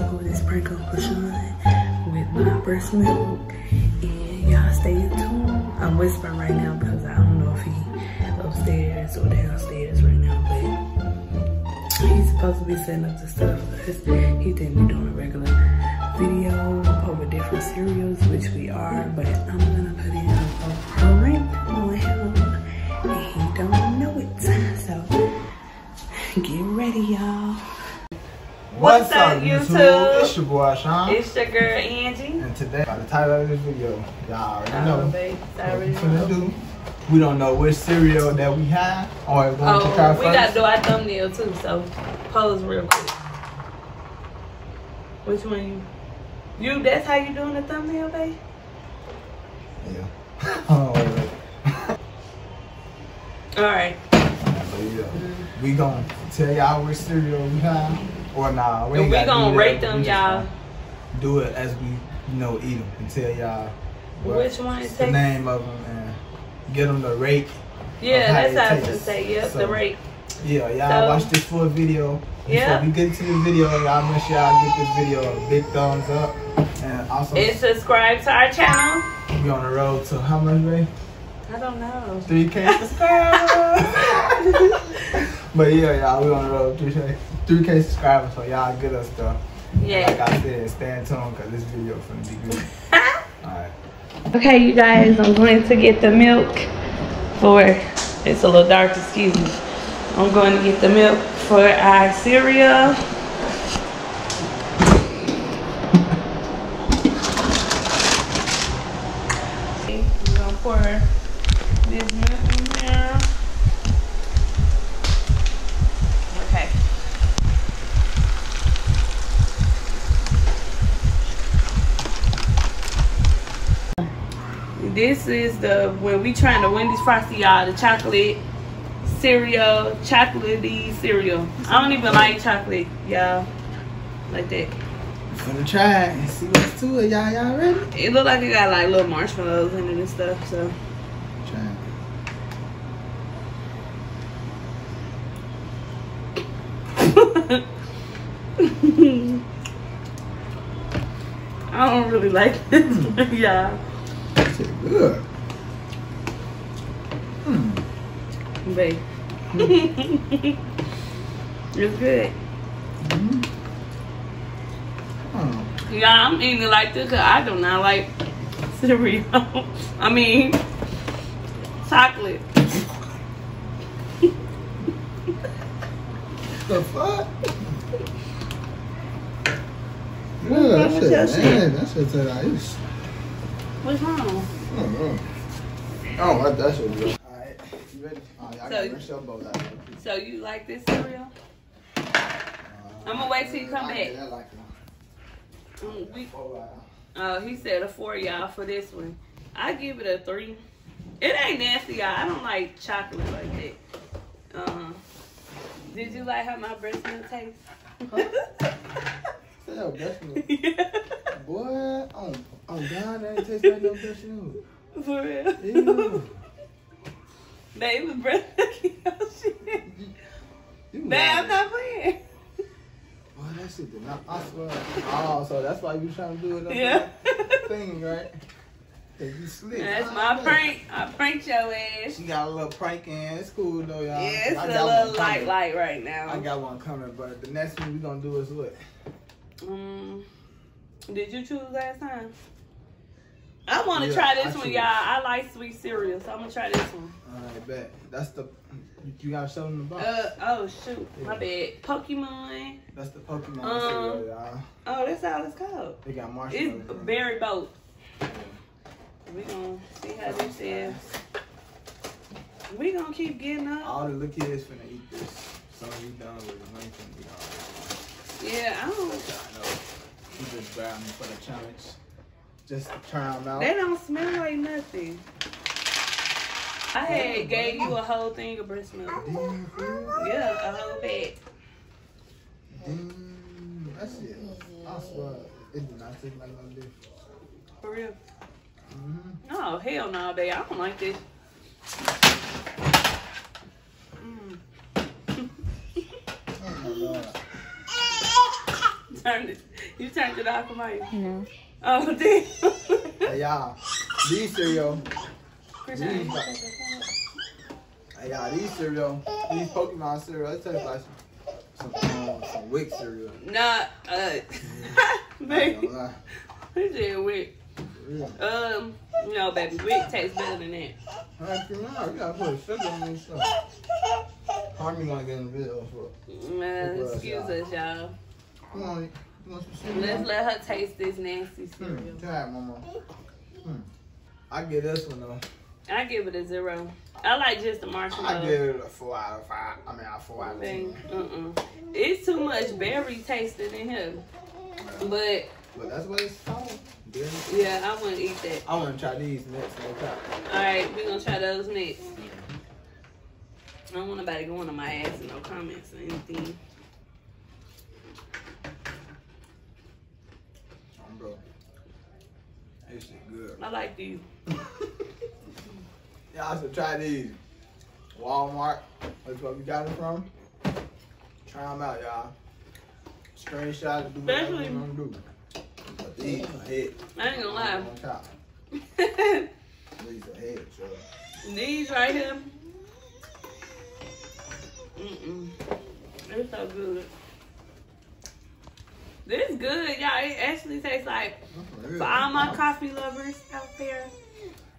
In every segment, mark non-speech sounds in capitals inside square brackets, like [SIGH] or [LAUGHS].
prank Uncle Shawn with my breast milk. And y'all stay tuned. I'm whispering right now because I don't know if he upstairs or downstairs right now, but he's supposed to be setting up the stuff. He didn't be doing a regular video over different cereals, which we are, but I'm gonna put in a prank What's, What's up, YouTube? YouTube? It's your boy Shawn. It's your girl Angie. And today, by the title of this video, y'all already oh, know babe, what we finna do. We don't know which cereal that we have or we're going oh, to try we first. gotta do our thumbnail too, so pose real quick. Which one you? You? That's how you doing the thumbnail, babe? Yeah. oh. [LAUGHS] All right. So yeah, mm-hmm. we gonna tell y'all which cereal we have. Or nah, we, we gonna rate them, y'all. Do it as we, you know, eat them and tell y'all which one is the name of them and get them the rate. Yeah, that's how I was say. Yep, so, the rate. Yeah, y'all so, watch this full video. Yeah. Before we get to the video, y'all make sure y'all give this video a big thumbs up. And also and subscribe to our channel. We on the road to how much, Ray? I don't know. 3K [LAUGHS] subscribers. [LAUGHS] but yeah, y'all, we on the road 3K. 3K subscribers, so y'all get us stuff. Yeah. Like I said, stay tuned because this video is gonna be good. [LAUGHS] Alright. Okay, you guys, I'm going to get the milk for, it's a little dark, excuse me. I'm going to get the milk for our cereal. I'm gonna pour this milk in there. This is the when we trying to Wendy's Frosty y'all the chocolate cereal chocolatey cereal. I don't even like chocolate y'all like that. Gonna try and see what's to it y'all y'all ready? It look like it got like little marshmallows in it and stuff so. Try [LAUGHS] I don't really like this [LAUGHS] yeah shit good. Mm. Babe. Mm. it's good. Mm oh. Yeah, I'm eating it like this because I do not like cereal. [LAUGHS] I mean, chocolate. the fuck? Yeah, that shit, man, that shit's nice. What's wrong? I don't know. I don't that shit. Alright, you ready? Oh, y'all so, got your. So you like this cereal? Uh, I'm gonna wait till you come back. I like it. Mm, we, uh, he said a four, y'all, for this one. I give it a three. It ain't nasty, y'all. I don't like chocolate like that. Um, did you like how my breast milk tastes? Huh? [LAUGHS] Hell, breast milk. yeah. Boy, oh, oh God, that ain't taste like no milk. [LAUGHS] For real? Ew. Baby, was breast milk. shit. Man, I'm not playing. Boy, that shit did not. I swear. Oh, so that's why you trying to do it? Yeah. Thing, right? You. That's my prank. I pranked your ass. She got a little prank in. It's cool though, y'all. Yeah, it's I a little light, light right now. I got one coming, but the next one we gonna do is what? Um, did you choose last time? I want to yeah, try this I one, y'all. I like sweet cereal, so I'm gonna try this one. All right, bet. That's the you gotta show them the box. Uh oh shoot, yeah. my bad. Pokemon. That's the Pokemon um, cereal, y'all. Oh, that's how it's called. They got marshmallows. It's berry boat. Yeah. We gonna see how this is. We gonna keep getting up. All the little kids finna eat this. So we done with it. We finna be all. Yeah, I don't. I know. He just grabbed me for the challenge. Just to try them out. They don't smell like nothing. I had gave you a whole thing of breast milk. Damn, yeah, a whole bag. Damn, that shit. I swear, it did not taste like no dish. For real? Mm -hmm. No, hell no, babe. I don't like this. Mm. oh my god [LAUGHS] turn it. you turned it off, Kamaya? No. Oh, damn. Hey, y'all. These cereal. These, hey, y'all. These cereal. These Pokemon cereal. It tastes like some, some, um, some Wick cereal. Nah, uh, [LAUGHS] baby. lie. He Wick. Yeah. Um, no, baby, Wick tastes better than that. Heck, you know, you gotta put sugar on this stuff. Harmony gonna get in the video for Man, excuse us, y'all. Come on, you want some cereal? Let's let her taste this nasty cereal. Hmm, try mama. Hmm. I get this one though. I give it a zero. I like just the marshmallow. I marshmallow. give it a four out of five. I mean, a four out of thing. ten. Mm-mm. It's too much berry tasting in here. But But that's what it's called. Then yeah, I wouldn't eat that. I want to try these next. Alright, we're gonna try those next. I don't want nobody going on my ass in no comments or anything. Um, bro. This shit good. I like these. [LAUGHS] Y'all should try these. Walmart. That's where we got them from. Try them out, y'all. Screenshot do Especially- to do. But these are hit. I ain't gonna lie. On top. These are hit, so. [LAUGHS] These right here. Mm-mm. They're so good. This is good, y'all. It actually tastes like for all my coffee lovers out there.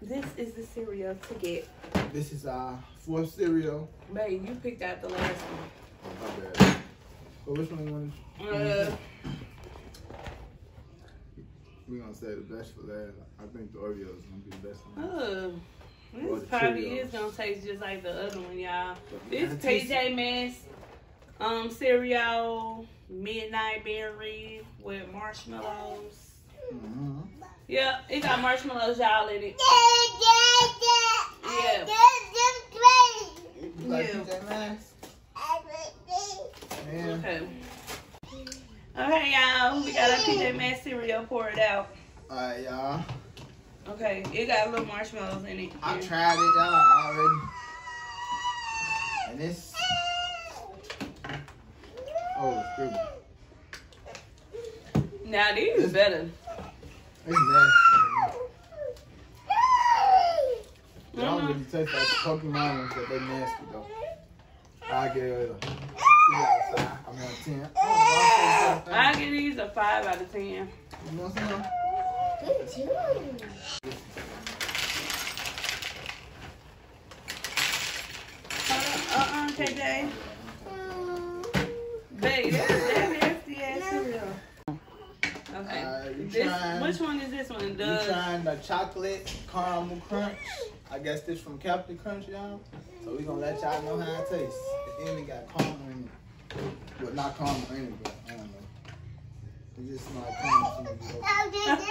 This is the cereal to get. This is our fourth cereal. Babe, you picked out the last one. Oh, my bad. But which one you want to Uh, We're gonna say the best for that. I think the Oreos is gonna be the best one. uh, Or this probably Cheerios. is gonna taste just like the other one, y'all. This PJ Masks um cereal, midnight berry with marshmallows. Mm-hmm. Yeah, it got marshmallows, y'all in it. Yeah. You Yeah. PJ Masks? Okay. Okay, y'all. We got our PJ Masks cereal poured out. Alright, y'all. Okay, it got a little marshmallows in it. I tried it, y'all, already. And it's. Oh, it's good. Now these is better. It's nasty. They don't Mhm. really taste like Pokemon ones, but they nasty though. I give it a three out of five. I mean a ten. Oh, I give these a five out of ten. You want some? Uh uh, KJ. Babe, that's that nasty ass cereal. Okay. Alright, you This, trying- which one is this one? We The trying the chocolate caramel crunch. I guess this from Captain Crunch, y'all. So we gonna let y'all know how it tastes. It even got caramel in it. Well, not caramel in it, but I don't know. It just smell like caramel. [LAUGHS] as soon as you open it.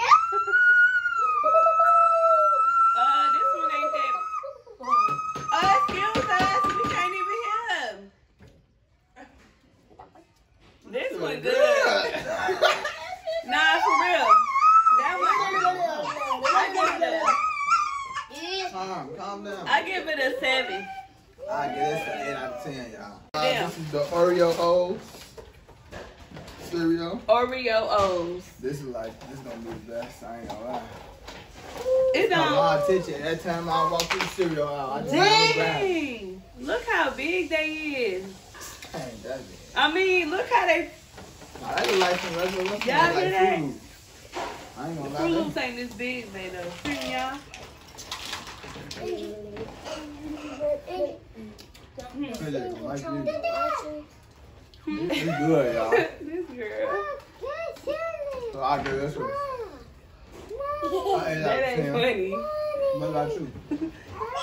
uh, this one ain't that. Uh, excuse us, we can't even hear him. This one good. Nah, for real. That one. I give it a. Calm, calm down. I give it a seven. I give this an 8 out of 10, y'all. Uh, Damn. this is the Oreo O's cereal. Oreo O's. This is like, this is gonna be the best, I ain't gonna lie. It Caught don't. my attention every time I walk through the cereal aisle. I just never grab. Dang! Look how big they is. Ain't that big. I mean, look how they. Nah, that look like some regular looking Y'all like hear that? food. I ain't gonna Fruit lie. Loops ain't this big, they though. See y'all? This is like this. Good, y'all. this girl. So I give this one. I That ain't funny. What about you?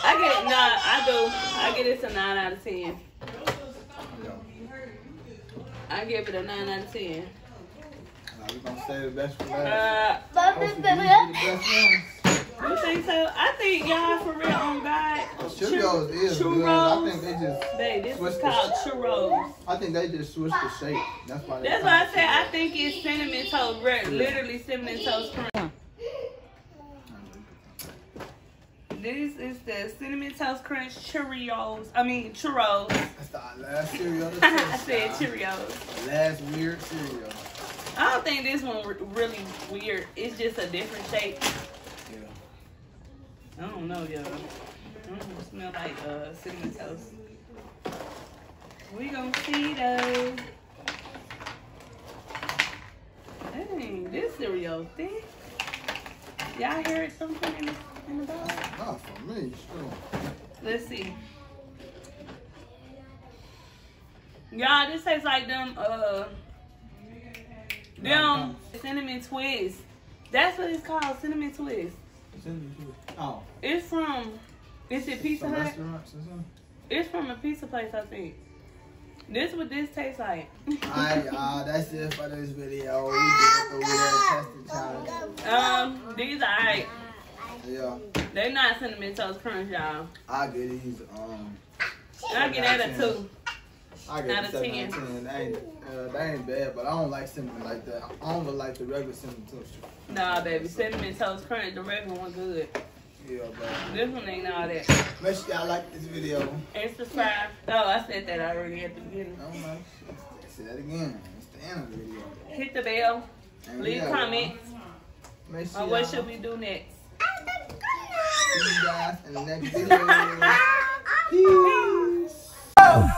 I get nah, I do. I get it a nine out of ten. I give it a nine out of ten. Nah, we gonna say the best for last. Uh, Hopefully these be the best ones. you think so? I think y'all for real on God. Oh, Cheerios is good. I think they just, Babe, this Switch is the- called churros. I think they just switched the shape. That's why. That's why I call it said I think it's cinnamon toast bread, literally cinnamon toast crunch. This is the cinnamon toast crunch Cheerios. I mean churros. That's the last cereal. [LAUGHS] to I said y'all. Cheerios. Last weird cereal. I don't think this one really weird. It's just a different shape. Yeah. I don't know, y'all. Mm, smell like uh, cinnamon toast. We gonna see though. Dang, this cereal thick. Y'all hear it something in the, in the bowl? Not for me, sure. Let's see. Y'all, this tastes like them, uh, them cinnamon twists. That's what it's called, cinnamon twist. Oh. It's from, is it Pizza Some Hut? restaurants or something? It's from a pizza place, I think. This what this tastes like. Alright, y'all, that's it for this video. We did the weird testing challenge. um, these are alright. Yeah, They not cinnamon toast crunch, y'all. I get these. Um, I get that a two. I Out get of seven 10. out of ten. They ain't, uh, they ain't bad, but I don't like cinnamon like that. I don't like the regular cinnamon toast. Nah, baby, cinnamon toast crunch. The regular one good. Yeah, but This one ain't all that. make sure y'all like this video. And subscribe. Oh, I said that already at the beginning. I don't know. Say that again. It's the end of the video. Hit the bell. And Leave yeah, comments Make sure on what should we do next. see you guys in the next video. [LAUGHS] Peace.